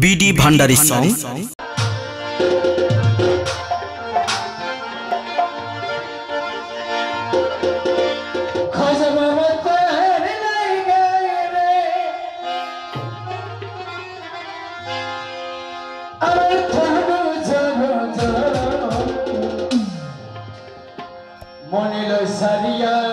BD ভান্ডারি song মনে লয় সারিয়া